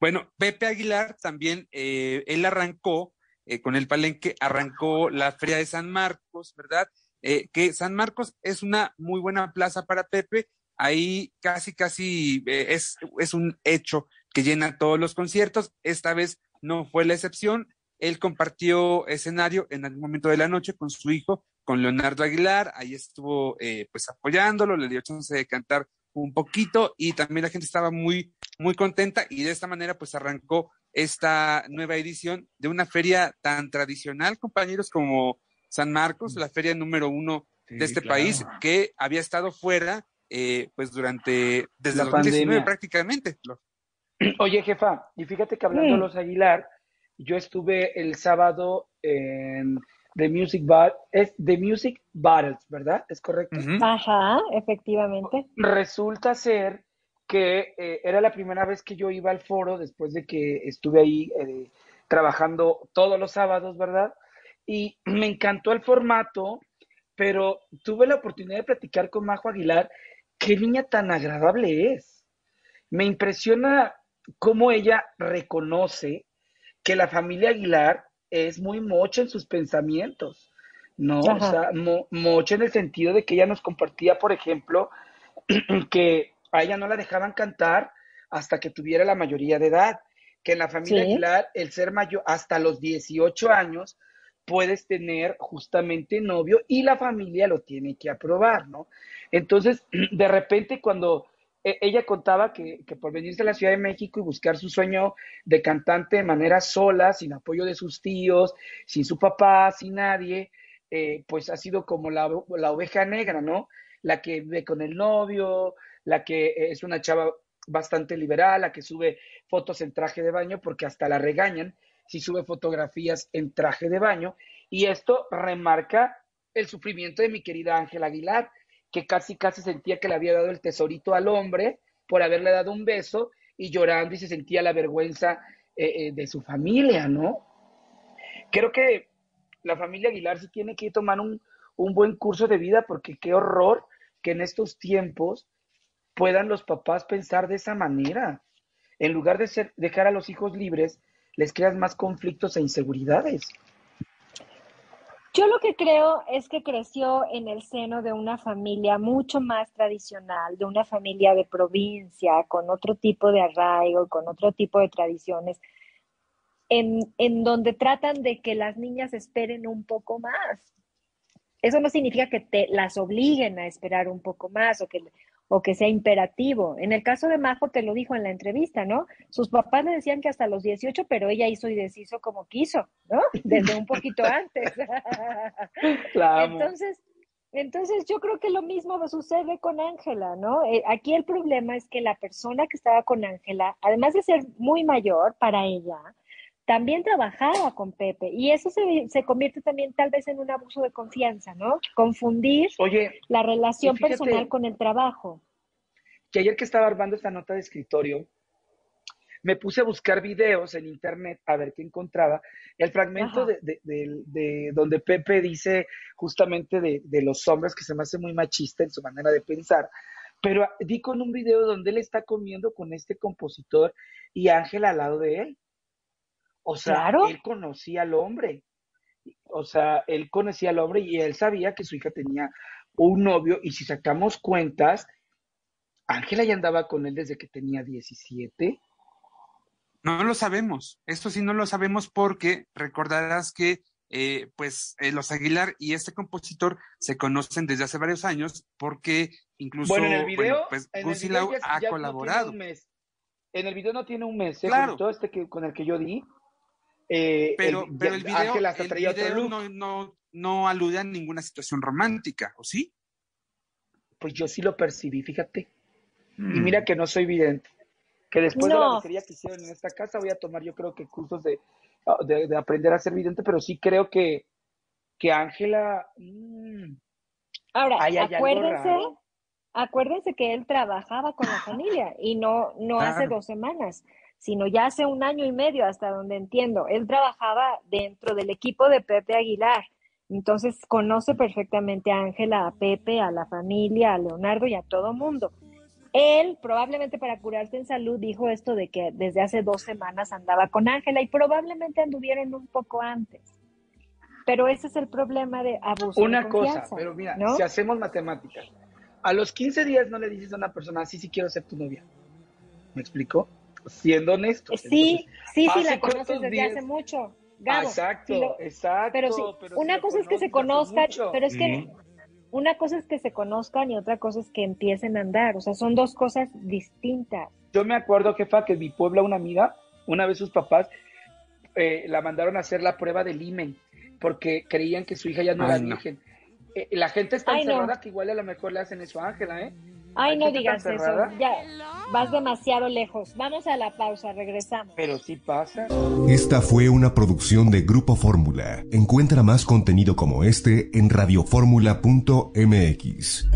[SPEAKER 3] Bueno, Pepe Aguilar también, eh, él arrancó eh, con el palenque, arrancó la Feria de San Marcos, ¿verdad? Eh, que San Marcos es una muy buena plaza para Pepe, ahí casi, casi eh, es, es un hecho que llena todos los conciertos, esta vez no fue la excepción, él compartió escenario en algún momento de la noche con su hijo, con Leonardo Aguilar, ahí estuvo eh, pues apoyándolo, le dio chance de cantar un poquito y también la gente estaba muy, muy contenta y de esta manera pues arrancó esta nueva edición de una feria tan tradicional, compañeros, como San Marcos, la feria número uno
[SPEAKER 4] Sí,
[SPEAKER 3] de este
[SPEAKER 4] claro.
[SPEAKER 3] país, que había estado fuera eh, pues durante, desde
[SPEAKER 5] La
[SPEAKER 3] 2019
[SPEAKER 5] pandemia.
[SPEAKER 3] prácticamente. Lo-
[SPEAKER 5] Oye, jefa, y fíjate que hablando de
[SPEAKER 2] Mm.
[SPEAKER 5] los Aguilar, yo estuve el sábado en The Music Bar, es The Music Battles, ¿verdad? ¿Es correcto?
[SPEAKER 2] Ajá, efectivamente.
[SPEAKER 5] Resulta ser que eh, era la primera vez que yo iba al foro después de que estuve ahí eh, trabajando todos los sábados, ¿verdad? Y me encantó el formato pero tuve la oportunidad de platicar con Majo Aguilar. Qué niña tan agradable es. Me impresiona cómo ella reconoce que la familia Aguilar es muy mocha en sus pensamientos, ¿no? O sea, mocha en el sentido de que ella nos compartía, por ejemplo, que a ella no la dejaban cantar hasta que tuviera la mayoría de edad, que en la familia Aguilar el ser mayor hasta los 18 años puedes tener justamente novio y la familia lo tiene que aprobar, ¿no? Entonces, de repente cuando e, ella contaba que, por venirse a la Ciudad de México y buscar su sueño de cantante de manera sola, sin apoyo de sus tíos, sin su papá, sin nadie, eh, pues ha sido como la, la, oveja negra, ¿no? La que vive con el novio, la que es una chava bastante liberal, la que sube fotos en traje de baño, porque hasta la regañan si sube fotografías en traje de baño. Y esto remarca el sufrimiento de mi querida Ángela Aguilar, que casi casi sentía que le había dado el tesorito al hombre por haberle dado un beso y llorando y se sentía la vergüenza eh, eh, de su familia, ¿no? Creo que la familia Aguilar sí tiene que tomar un, un buen curso de vida porque qué horror que en estos tiempos puedan los papás pensar de esa manera. En lugar de ser, dejar a los hijos libres, les creas más conflictos e inseguridades.
[SPEAKER 2] Yo lo que creo es que creció en el seno de una familia mucho más tradicional, de una familia de provincia, con otro tipo de arraigo, con otro tipo de tradiciones, en, en donde tratan de que las niñas esperen un poco más. Eso no significa que te las obliguen a esperar un poco más o que, o que sea imperativo. En el caso de Majo te lo dijo en la entrevista, ¿no? Sus papás le decían que hasta los 18, pero ella hizo y deshizo como quiso, ¿no? Desde un poquito antes. Entonces, entonces yo creo que lo mismo sucede con Ángela, ¿no? Eh, aquí el problema es que la persona que estaba con Ángela, además de ser muy mayor para ella, también trabajaba con Pepe y eso se, se, convierte también tal vez en un abuso de confianza, ¿no? Confundir la relación personal con el trabajo.
[SPEAKER 5] Que ayer que estaba armando esta nota de escritorio, me puse a buscar videos en internet a ver qué encontraba. El fragmento de, de, de, donde Pepe dice justamente de, los hombres que se me hace muy machista en su manera de pensar. Pero di con un video donde él está comiendo con este compositor y Ángel al lado de él. O sea, él conocía al hombre. O sea, él conocía al hombre y él sabía que su hija tenía un novio. Y si sacamos cuentas, Ángela ya andaba con él desde que tenía 17.
[SPEAKER 3] No lo sabemos. Esto sí no lo sabemos porque recordarás que eh, pues eh, los Aguilar y este compositor se conocen desde hace varios años porque incluso
[SPEAKER 5] bueno, en el video,
[SPEAKER 3] pues, ha colaborado.
[SPEAKER 5] en el video no tiene un mes, ¿eh? claro. todo este que, con el que yo di,
[SPEAKER 3] eh, pero, el, pero el video, no, no, no, alude a ninguna situación romántica, ¿o sí?
[SPEAKER 5] Pues yo sí lo percibí, fíjate. Y mm. mira que no soy vidente. Que después de la miseria que hicieron en esta casa voy a tomar yo creo que cursos de, ah, de, aprender a ser vidente, pero sí creo que que Ángela...
[SPEAKER 2] Mm, Ahora, acuérdense, acuérdense que él trabajaba con la familia y no, no hace dos semanas sino ya hace un año y medio, hasta donde entiendo. Él trabajaba dentro del equipo de Pepe Aguilar. Entonces conoce perfectamente a Ángela, a Pepe, a la familia, a Leonardo y a todo mundo. Él, probablemente para curarse en salud, dijo esto de que desde hace dos semanas andaba con Ángela y probablemente anduvieron un poco antes. Pero ese es el problema de abuso.
[SPEAKER 5] Una cosa, pero mira, si hacemos matemáticas, a los 15 días no le dices a una persona, sí, sí quiero ser tu novia. ¿Me explico? Siendo honesto.
[SPEAKER 2] Sí, sí, sí, la conoces desde hace mucho.
[SPEAKER 5] exacto, exacto.
[SPEAKER 2] Pero, sí, una cosa es que se conozcan, pero es que una cosa es que se conozcan y otra cosa es que empiecen a andar. O sea, son dos cosas distintas.
[SPEAKER 5] Yo me acuerdo, jefa, que en mi pueblo una amiga, una vez sus papás eh, la mandaron a hacer la prueba del imen porque creían que su hija ya no era virgen. Eh, la gente está encerrada que igual a lo mejor le hacen eso a Ángela, ¿eh?
[SPEAKER 2] Ay, no digas eso. Ya vas demasiado lejos. Vamos a la pausa, regresamos.
[SPEAKER 5] Pero sí pasa.
[SPEAKER 1] Esta fue una producción de Grupo Fórmula. Encuentra más contenido como este en radioformula.mx.